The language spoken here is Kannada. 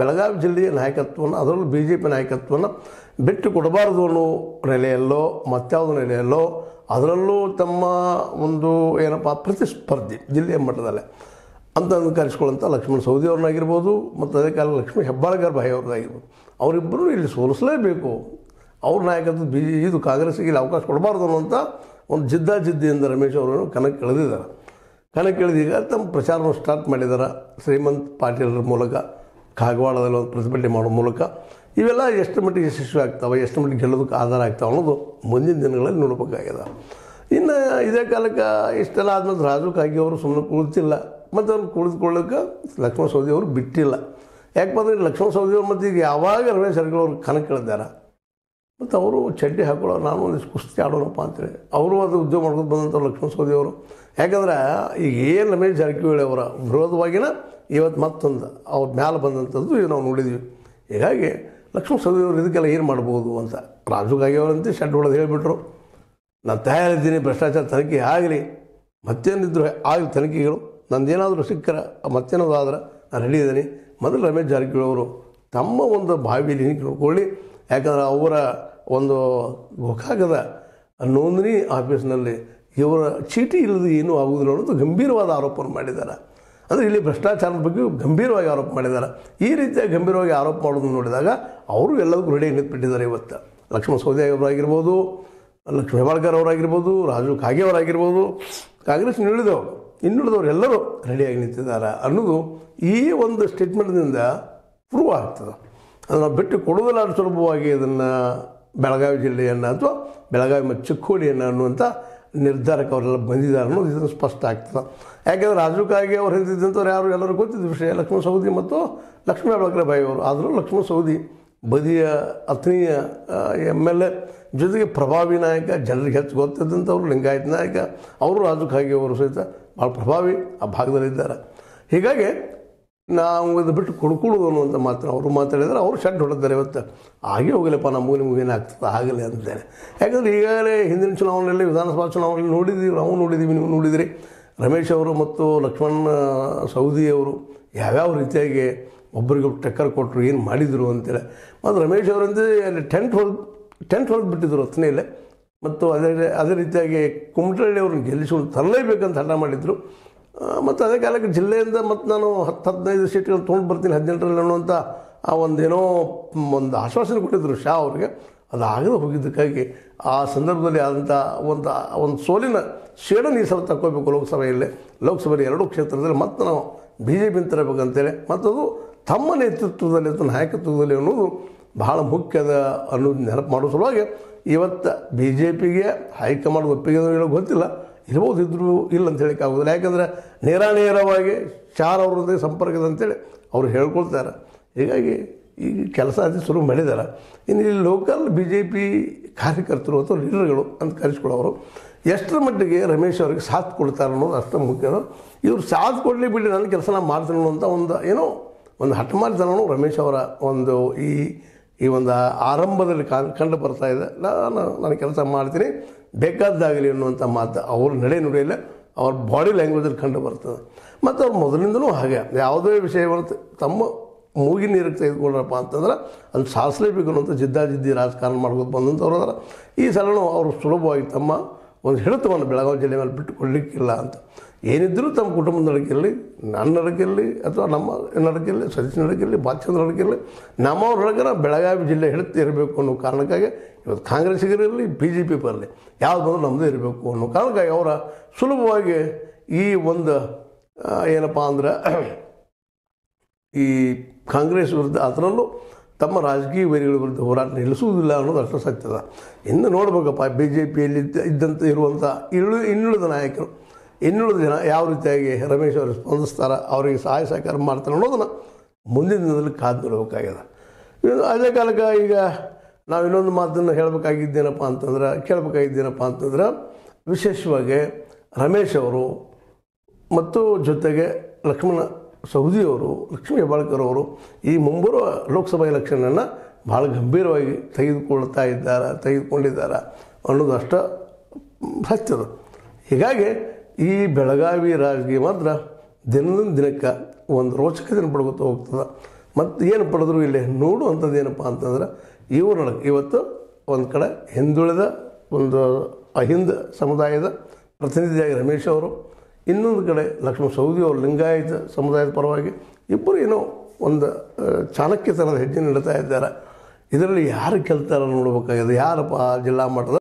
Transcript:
ಬೆಳಗಾವಿ ಜಿಲ್ಲೆಯ ನಾಯಕತ್ವವನ್ನು, ಅದರಲ್ಲೂ ಬಿ ಜೆ ಪಿ ನಾಯಕತ್ವವನ್ನು ಬಿಟ್ಟು ಕೊಡಬಾರದು ಅನ್ನೋ ನೆಲೆಯಲ್ಲೋ, ಮತ್ಯಾವುದೋ ನೆಲೆಯಲ್ಲೋ, ಅದರಲ್ಲೂ ತಮ್ಮ ಒಂದು ಏನಪ್ಪ, ಪ್ರತಿಸ್ಪರ್ಧಿ ಜಿಲ್ಲೆಯ ಮಟ್ಟದಲ್ಲೇ. ಅಂತ ಕರೆಸ್ಕೊಳ್ಳೋಂಥ ಲಕ್ಷ್ಮಣ ಸೌದಿ ಅವ್ರನ್ನಾಗಿರ್ಬೋದು ಮತ್ತು ಅದೇ ಕಾಲ ಲಕ್ಷ್ಮಿ ಹೆಬ್ಬಾಳ್ಕರ್ ಭಾಯಿ ಅವ್ರದ್ದಾಗಿರ್ಬೋದು. ಅವರಿಬ್ಬರು ಇಲ್ಲಿ ಸೋಲಿಸಲೇಬೇಕು. ಅವ್ರ ನಾಯಕತ್ವ ಬಿ ಇದು ಕಾಂಗ್ರೆಸ್ಗೆ ಇಲ್ಲಿ ಅವಕಾಶ ಕೊಡಬಾರ್ದು ಅನ್ನೋಂಥ ಒಂದು ಜಿದ್ದಾಜಿದ್ದಿಯಿಂದ ರಮೇಶ್ ಅವರನ್ನು ಕಣಕ್ಕೆ ಇಳಿದಿದ್ದಾರೆ ಕಣಕ್ಕೆ ಇಳಿದೀಗ ತಮ್ಮ ಪ್ರಚಾರವನ್ನು ಸ್ಟಾರ್ಟ್ ಮಾಡಿದ್ದಾರೆ. ಶ್ರೀಮಂತ್ ಪಾಟೀಲರ ಮೂಲಕ. ಕಾಗವಾಡದಲ್ಲಿ ಒಂದು ಪ್ರತಿಭಟನೆ ಮಾಡೋ ಮೂಲಕ ಇವೆಲ್ಲ ಎಷ್ಟು ಮಟ್ಟಿಗೆ ಯಶಸ್ವಿ ಆಗ್ತಾವೆ, ಎಷ್ಟು ಮಟ್ಟಿಗೆ ಗೆಲ್ಲೋದಕ್ಕೆ ಆಧಾರ ಆಗ್ತಾವೆ ಅನ್ನೋದು ಮುಂದಿನ ದಿನಗಳಲ್ಲಿ ನೋಡಬೇಕಾಗಿದೆ. ಇನ್ನು ಇದೇ ಕಾಲಕ್ಕೆ ಇಷ್ಟೆಲ್ಲ ಆದ್ಮೇಲೆ ರಾಜು ಕಾಗಿ ಅವರು ಸುಮ್ಮನೆ ಕುಳಿತಿಲ್ಲ. ಮತ್ತು ಅವ್ರು ಕುಳಿತುಕೊಳ್ಳೋಕೆ ಲಕ್ಷ್ಮಣ ಸೌದಿ ಅವರು ಬಿಟ್ಟಿಲ್ಲ. ಯಾಕಂದ್ರೆ ಲಕ್ಷ್ಮಣ ಸೌದಿ ಅವರು ಮತ್ತು ಈಗ ಯಾವಾಗ ರಮೇಶ್ ಅವರು ಅವ್ರು ಕಣಕ್ಕೆ ಇಳಿದಾರೆ ಮತ್ತು ಅವರು ಚಡ್ಡಿ ಹಾಕೊಳ್ಳೋ, ನಾನು ಒಂದಿಷ್ಟು ಕುಸ್ತಿ ಆಡೋಣಪ್ಪ ಅಂತೇಳಿ. ಅವರು ಅದು ಉದ್ಯೋಗ ಮಾಡ್ಕೊಂಡು ಬಂದಂಥ ಲಕ್ಷ್ಮಣ ಸೌದಿ ಅವರು. ಯಾಕಂದ್ರೆ ಈಗ ಏನು ರಮೇಶ್ ಜಾರಕಿಹೊಳಿ ಅವರ ವಿರೋಧವಾಗಿನ ಇವತ್ತು ಮತ್ತೊಂದು, ಅವ್ರ ಮ್ಯಾಲೆ ಬಂದಂಥದ್ದು ಈಗ ನಾವು ನೋಡಿದ್ವಿ. ಹೀಗಾಗಿ ಲಕ್ಷ್ಮಣ ಸೌದಿ ಅವರು ಇದಕ್ಕೆಲ್ಲ ಏನು ಮಾಡ್ಬೋದು ಅಂತ. ರಾಜುಗಾಗಿ ಅವರಂತೆ ಶೆಡ್ ಹೊಡೆದು ಹೇಳಿಬಿಟ್ರು. ನಾನು ತಯಾರಿದ್ದೀನಿ ಭ್ರಷ್ಟಾಚಾರ ತನಿಖೆ ಆಗಲಿ, ಮತ್ತೇನಿದ್ರು ಆಗಲಿ ತನಿಖೆಗಳು. ನಂದೇನಾದರೂ ಸಿಕ್ಕರೆ, ಮತ್ತೇನಾದ್ರು ಆದ್ರೆ ನಾನು ರೆಡಿ ಇದ್ದೀನಿ. ಮೊದಲು ರಮೇಶ್ ಜಾರಕಿಹೊಳಿ ಅವರು ತಮ್ಮ ಒಂದು ಬಾವಿಯಲ್ಲಿ ನೋಡ್ಕೊಳ್ಳಿ ಯಾಕಂದ್ರೆ ಅವರ ಒಂದು ಗೋಕಾಗದ ನೋಂದಣಿ ಆಫೀಸ್ನಲ್ಲಿ ಇವರ ಚೀಟಿ ಇಲ್ಲದೆ ಏನೂ ಆಗುವುದಿಲ್ಲ ಅನ್ನೋದು ಗಂಭೀರವಾದ ಆರೋಪವನ್ನು ಮಾಡಿದ್ದಾರೆ. ಅಂದರೆ ಇಲ್ಲಿ ಭ್ರಷ್ಟಾಚಾರದ ಬಗ್ಗೆ ಗಂಭೀರವಾಗಿ ಆರೋಪ ಮಾಡಿದ್ದಾರೆ. ಈ ರೀತಿಯ ಗಂಭೀರವಾಗಿ ಆರೋಪ ಮಾಡೋದನ್ನು ನೋಡಿದಾಗ ಅವರು ಎಲ್ಲದಕ್ಕೂ ರೆಡಿ ನಿಂತುಬಿಟ್ಟಿದ್ದಾರೆ ಇವತ್ತು. ಲಕ್ಷ್ಮಣ ಸೌದಿ ಅವರಾಗಿರ್ಬೋದು ಲಕ್ಷ್ಮೀ ಹೆಬ್ಬಾಳ್ಕರ್ ಅವರಾಗಿರ್ಬೋದು, ರಾಜು ಕಾಗೆ ಅವರಾಗಿರ್ಬೋದು, ಕಾಂಗ್ರೆಸ್ ನೀಡಿದವರು, ಇನ್ನುಳಿದವರು ಎಲ್ಲರೂ ರೆಡಿಯಾಗಿ ನಿಂತಿದ್ದಾರೆ ಅನ್ನೋದು ಈ ಒಂದು ಸ್ಟೇಟ್ಮೆಂಟ್ನಿಂದ ಪ್ರೂವ್ ಆಗ್ತದೆ. ಅದು ನಾವು ಬಿಟ್ಟು ಕೊಡುವುದಿಲ್ಲ ಸುಲಭವಾಗಿ ಅದನ್ನು ಬೆಳಗಾವಿ ಜಿಲ್ಲೆಯನ್ನು ಅಥವಾ ಬೆಳಗಾವಿ ಮತ್ತು ಚಿಕ್ಕೋಡಿಯನ್ನು ಅನ್ನುವಂಥ ನಿರ್ಧಾರಕ್ಕೆ ಅವರೆಲ್ಲ ಬಂದಿದ್ದಾರೆ ಅನ್ನೋದು ಇದನ್ನು ಸ್ಪಷ್ಟ ಆಗ್ತದೆ. ಯಾಕೆಂದರೆ ರಾಜು ಅವರು ಹಿಂದಿದ್ದಂಥವ್ರು ಯಾರು ಎಲ್ಲರೂ ಗೊತ್ತಿದ್ದ ವಿಷಯ. ಲಕ್ಷ್ಮಣ ಸೌದಿ ಮತ್ತು ಲಕ್ಷ್ಮೀ ಬಾಯಿ ಅವರು. ಆದರೂ ಲಕ್ಷ್ಮಣ ಸೌದಿ ಬದಿಯ ಅತ್ನೀಯ ಎಂ ಎಲ್ ಎ ಜೊತೆಗೆ ಪ್ರಭಾವಿ ನಾಯಕ, ಜನರಿಗೆ ಹೆಚ್ಚು ಗೊತ್ತಿದ್ದಂಥವ್ರು, ಲಿಂಗಾಯತ್ ನಾಯಕ, ಅವರು ರಾಜು ಖಾಗೆ ಅವರು ಸಹಿತ ಭಾಳ ಪ್ರಭಾವಿ ಆ ಭಾಗದಲ್ಲಿದ್ದಾರೆ. ಹೀಗಾಗಿ ನಾವು ಇದು ಬಿಟ್ಟು ಕೊಡ್ಕೊಳ್ಳೋದು ಅನ್ನುವಂಥ ಮಾತನ್ನು ಅವರು ಮಾತಾಡಿದರೆ ಅವರು ಶೆಡ್ ಹೊಡೆದ್ದಾರೆ ಇವತ್ತು. ಹಾಗೆ ಹೋಗಲಪ್ಪ ನಮಗೂ ನಿಮಗೂ ಏನಾಗ್ತದೆ ಆಗಲಿ ಅಂತಾರೆ. ಯಾಕಂದರೆ ಈಗಾಗಲೇ ಹಿಂದಿನ ಚುನಾವಣೆಯಲ್ಲಿ, ವಿಧಾನಸಭಾ ಚುನಾವಣೆಯಲ್ಲಿ ನೋಡಿದ್ದೀವಿ, ನಾವು ನೋಡಿದ್ದೀವಿ, ನೀವು ನೋಡಿದಿರಿ. ರಮೇಶ್ ಅವರು ಮತ್ತು ಲಕ್ಷ್ಮಣ್ ಸೌದಿ ಅವರು ಯಾವ್ಯಾವ ರೀತಿಯಾಗಿ ಒಬ್ಬರಿಗೆ ಟಕ್ಕರ್ ಕೊಟ್ಟರು, ಏನು ಮಾಡಿದರು ಅಂತೇಳಿ ಮತ್ತು ರಮೇಶ್ ಅವರಂತೆ ಅಲ್ಲಿ ಟೆಂಟ್ ಹೊಡೆದು ಟೆಂಟ್ ಹೊಡೆದು ಬಿಟ್ಟಿದ್ರು ಹೊತ್ತನೆಯಲ್ಲೇ ಮತ್ತು ಅದೇ ಅದೇ ರೀತಿಯಾಗಿ ಕುಮಟಳ್ಳಿ ಅವ್ರನ್ನ ಗೆಲ್ಲಿಸಿಕೊಂಡು ತರಲೇಬೇಕಂತ ಹಠ ಮಾಡಿದರು. ಮತ್ತು ಅದೇ ಕಾಲಕ್ಕೆ ಜಿಲ್ಲೆಯಿಂದ ಮತ್ತು ನಾನು ಹತ್ತು ಹದಿನೈದು ಸೀಟ್ಗಳು ತೊಗೊಂಡು ಬರ್ತೀನಿ, ಹದಿನೆಂಟರಲ್ಲಿ ಅನ್ನುವಂಥ ಆ ಒಂದೇನೋ ಒಂದು ಆಶ್ವಾಸನೆ ಕೊಟ್ಟಿದ್ದರು ಶಾ ಅವ್ರಿಗೆ. ಅದು ಆಗದೆ ಹೋಗಿದ್ದಕ್ಕಾಗಿ ಆ ಸಂದರ್ಭದಲ್ಲಿ ಆದಂಥ ಒಂದು ಒಂದು ಸೋಲಿನ ಸೇಡನ್ನು ಈ ಸಲ ತಗೋಬೇಕು ಲೋಕಸಭೆಯಲ್ಲಿ. ಲೋಕಸಭೆಯಲ್ಲಿ ಎರಡೂ ಕ್ಷೇತ್ರದಲ್ಲಿ ಮತ್ತೆ ನಾವು ಬಿ ಜೆ ಪಿ ತರಬೇಕಂತೇಳಿ. ಮತ್ತು ಅದು ತಮ್ಮ ನೇತೃತ್ವದಲ್ಲಿ ಅಥವಾ ನಾಯಕತ್ವದಲ್ಲಿ ಅನ್ನೋದು ಬಹಳ ಮುಖ್ಯದ ಅನ್ನೋದು ನೆನಪು ಮಾಡೋ ಸಲುವಾಗಿ ಇವತ್ತು ಬಿ ಜೆ ಪಿಗೆ ಹೈಕಮಾಂಡ್ ಒಪ್ಪಿಗೆ ಗೊತ್ತಿಲ್ಲ. ಇರ್ಬೋದು ಇದ್ದರೂ ಇಲ್ಲ ಅಂತ ಹೇಳಕ್ಕೆ ಆಗೋದಿಲ್ಲ. ಯಾಕಂದರೆ ನೇರಾನೇರವಾಗಿ ಚಾರ್ ಅವ್ರ ಜೊತೆ ಸಂಪರ್ಕದಂತೇಳಿ ಅವರು ಹೇಳ್ಕೊಳ್ತಾರೆ. ಹೀಗಾಗಿ ಈಗ ಕೆಲಸ ಅದು ಶುರು ಮಾಡಿದ್ದಾರೆ ಇನ್ನು ಇಲ್ಲಿ ಲೋಕಲ್ ಬಿ ಜೆ ಪಿ ಕಾರ್ಯಕರ್ತರು ಅಥವಾ ಲೀಡರ್ಗಳು ಅಂತ ಕರೆಸ್ಕೊಳ್ಳೋರು ಎಷ್ಟರ ಮಟ್ಟಿಗೆ ರಮೇಶ್ ಅವ್ರಿಗೆ ಸಾಥ್ ಕೊಡ್ತಾರೆ ಅನ್ನೋದು ಅಷ್ಟು ಮುಖ್ಯ. ಇವ್ರು ಸಾಥ್ ಕೊಡಲಿ ಬಿಡಿ ನನ್ನ ಕೆಲಸ ನಾನು ಮಾಡ್ತೀನಿ ಅಂತ ಒಂದು ಏನೋ ಒಂದು ಹಠಮಾರಿತನೂ ರಮೇಶ್ ಅವರ ಒಂದು ಈ ಈ ಒಂದು ಆರಂಭದಲ್ಲಿ ಕಂಡು ಬರ್ತಾ ಇದೆ. ನಾನು ನಾನು ಕೆಲಸ ಮಾಡ್ತೀನಿ. ಬೇಕಾದ್ದಾಗಲಿ ಅನ್ನುವಂಥ ಮಾತು ಅವ್ರ ನಡೆ ನುಡಿಯಲ್ಲ, ಅವ್ರ ಬಾಡಿ ಲ್ಯಾಂಗ್ವೇಜಲ್ಲಿ ಕಂಡು ಬರ್ತದೆ. ಮತ್ತು ಅವ್ರು ಮೊದಲಿಂದಲೂ ಹಾಗೆ. ಯಾವುದೇ ವಿಷಯವನ್ನು ತಮ್ಮ ಮೂಗಿ ನೀರಿಗೆ ತೆಗೆದುಕೊಂಡ್ರಪ್ಪ ಅಂತಂದ್ರೆ ಅಲ್ಲಿ ಸಾಧಿಸಲೇಬೇಕು ಅನ್ನೋಂಥ ಜಿದ್ದಾಜಿದ್ದಿ ರಾಜಕಾರಣ ಮಾಡ್ಕೊಂಡು ಬಂದಂಥವ್ರು ಅದರ. ಈ ಸಲನೂ ಅವರು ಸುಲಭವಾಗಿ ತಮ್ಮ ಒಂದು ಹಿಡಿತವನ್ನು ಬೆಳಗಾವಿ ಜಿಲ್ಲೆ ಮೇಲೆ ಬಿಟ್ಟುಕೊಳ್ಳಿಕ್ಕಿಲ್ಲ ಅಂತ. ಏನಿದ್ದರೂ ತಮ್ಮ ಕುಟುಂಬದ ನಡಕಿರಲಿ ನನ್ನ ನಡಕಿರಲಿ ಅಥವಾ ನಮ್ಮ ನಡಕಿರಲಿ ಸದಸ್ಯ ನಡಕಿರಲಿ ಬಾಚಂದ್ರ ನಡಕಿರಲಿ ನಮ್ಮವ್ರ ನಾವು ಬೆಳಗಾವಿ ಜಿಲ್ಲೆ ಹಿಡಿತು ಇರಬೇಕು ಅನ್ನೋ ಕಾರಣಕ್ಕಾಗಿ ಇವತ್ತು ಕಾಂಗ್ರೆಸ್ಸಿಗಿರಲಿ ಬಿ ಜೆ ಪಿ ಬರಲಿ ಯಾವ್ದು ಬಂದರೂ ನಮ್ಮದೇ ಇರಬೇಕು ಅನ್ನೋ ಕಾರಣಕ್ಕಾಗಿ ಅವರ ಸುಲಭವಾಗಿ ಈ ಒಂದು ಏನಪ್ಪ ಅಂದ್ರೆ ಈ ಕಾಂಗ್ರೆಸ್ ವಿರುದ್ಧ ಅದರಲ್ಲೂ ತಮ್ಮ ರಾಜಕೀಯ ವೈರಿಗಳ ವಿರುದ್ಧ ಹೋರಾಟ ನಿಲ್ಲಿಸುವುದಿಲ್ಲ ಅನ್ನೋದು ಅಷ್ಟು ಸತ್ಯದ ಇನ್ನು ನೋಡ್ಬೇಕಪ್ಪ ಬಿ ಜೆ ಪಿಯಲ್ಲಿ ಇದ್ದಂಥ ಇರುವಂಥ ಇಳು ಇನ್ನುಳಿದ ನಾಯಕರು ಇನ್ನುಳಿದ ದಿನ ಯಾವ ರೀತಿಯಾಗಿ ರಮೇಶ್ ಅವರು ಸ್ಪಂದಿಸ್ತಾರ ಅವರಿಗೆ ಸಹಾಯ ಸಹಕಾರ ಮಾಡ್ತಾರೆ ಅನ್ನೋದನ್ನು ಮುಂದಿನ ದಿನದಲ್ಲಿ ಕಾದು ನೋಡಬೇಕಾಗ್ಯದ ಅದೇ ಕಾಲಕ್ಕೆ ಈಗ ನಾವು ಇನ್ನೊಂದು ಮಾತನ್ನು ಹೇಳಬೇಕಾಗಿದ್ದೇನಪ್ಪ ಅಂತಂದ್ರೆ, ಕೇಳಬೇಕಾಗಿದ್ದೇನಪ್ಪ ಅಂತಂದ್ರೆ, ವಿಶೇಷವಾಗಿ ರಮೇಶ್ ಅವರು ಮತ್ತು ಜೊತೆಗೆ ಲಕ್ಷ್ಮಣ ಸೌದಿಯವರು ಲಕ್ಷ್ಮೀ ಹೆಬ್ಬಾಳ್ಕರ್ ಅವರು ಈ ಮುಂಬರುವ ಲೋಕಸಭಾ ಎಲೆಕ್ಷನನ್ನು ಭಾಳ ಗಂಭೀರವಾಗಿ ತೆಗೆದುಕೊಳ್ತಾ ಇದ್ದಾರೆ, ತೆಗೆದುಕೊಂಡಿದ್ದಾರೆ ಅನ್ನೋದು ಅಷ್ಟ ಸತ್ಯದ. ಹೀಗಾಗಿ ಈ ಬೆಳಗಾವಿ ರಾಜಕೀಯ ಮಾತ್ರ ದಿನದಿಂದ ದಿನಕ್ಕೆ ಒಂದು ರೋಚಕತೆಯನ್ನು ಪಡ್ಕೊತ ಹೋಗ್ತದೆ. ಮತ್ತು ಏನು ಪಡೆದ್ರು ಇಲ್ಲಿ ನೋಡುವಂಥದ್ದು ಏನಪ್ಪ ಅಂತಂದ್ರೆ ಇವ್ರೊಳಗೆ ಇವತ್ತು ಒಂದು ಕಡೆ ಹಿಂದುಳಿದ ಒಂದು ಅಹಿಂದ ಸಮುದಾಯದ ಪ್ರತಿನಿಧಿಯಾಗಿ ರಮೇಶ್ ಅವರು, ಇನ್ನೊಂದು ಕಡೆ ಲಕ್ಷ್ಮಣ ಸೌದಿ ಅವರು ಲಿಂಗಾಯತ ಸಮುದಾಯದ ಪರವಾಗಿ ಇಬ್ಬರು ಏನೋ ಒಂದು ಚಾಣಕ್ಯತನದ ಹೆಜ್ಜೆ ನೀಡ್ತಾ ಇದ್ದಾರೆ. ಇದರಲ್ಲಿ ಯಾರು ಗೆಲ್ತಾರ ನೋಡ್ಬೇಕಾಗಿದೆ? ಯಾರಪ್ಪ ಜಿಲ್ಲಾ ಮಟ್ಟದ